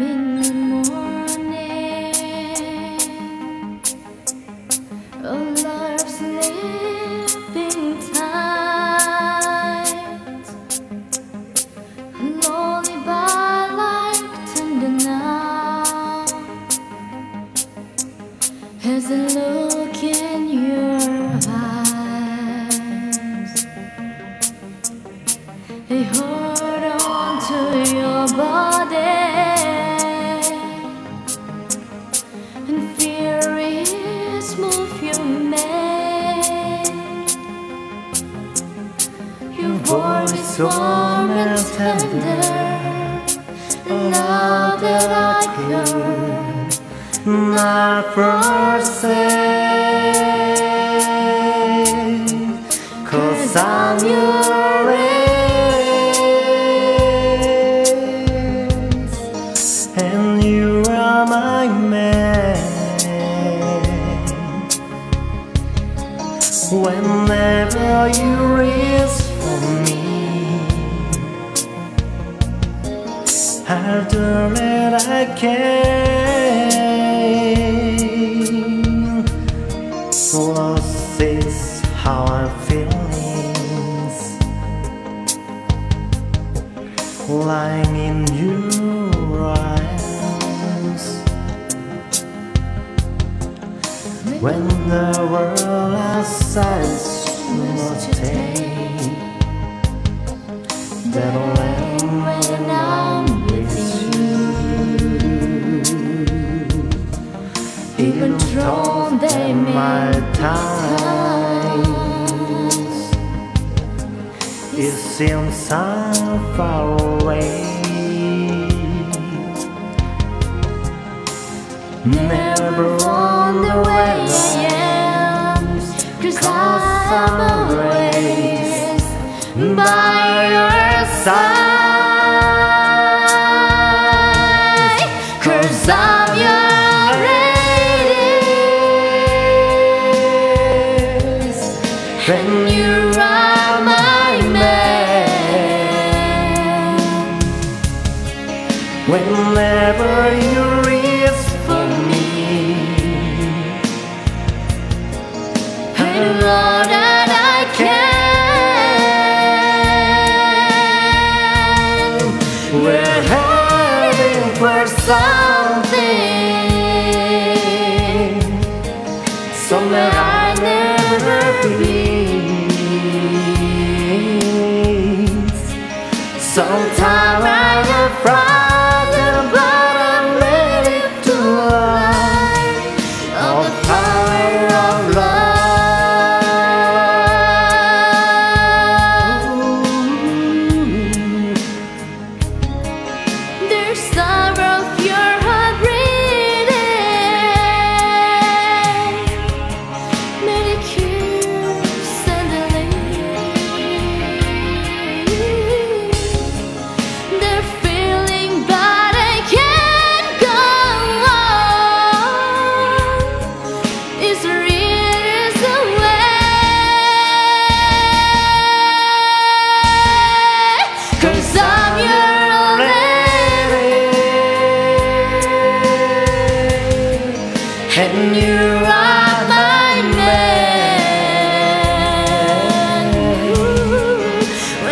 in and tender, now that I could not forsake Cause I'm your ace And you are my man Whenever you reach I'll I can. Lost is how I'm feelings Lying in your arms. When the world outside not take That land when I'm Though they my times It seems so far away never wonder where I am. Cause I'm always by your side. Whenever you reach for me. I know that I can. We're heading for something. Somewhere I never been Sometime I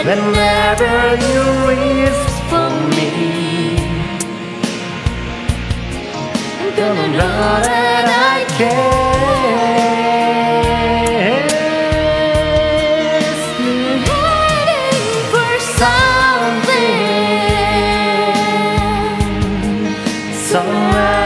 Whenever you reach for me I'm gonna Know that I heading for something. Somewhere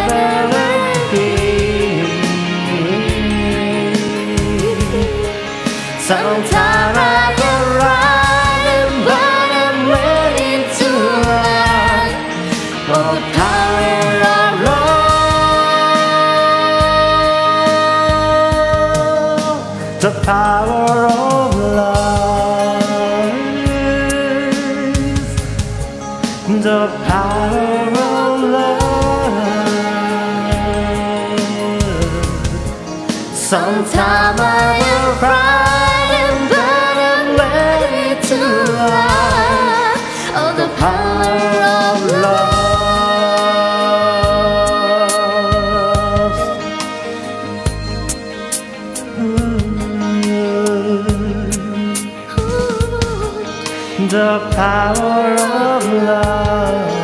The power of love. The power of love. Sometimes I frightened, but I'm ready to all oh, the power of love. The power of love.